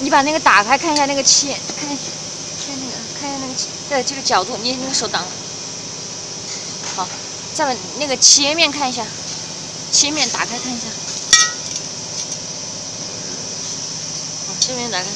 你把那个打开看一下那个切，看看那个看一下那个对这个角度，你那个手挡。好，再把那个切面看一下，切面打开看一下。好，这边打开。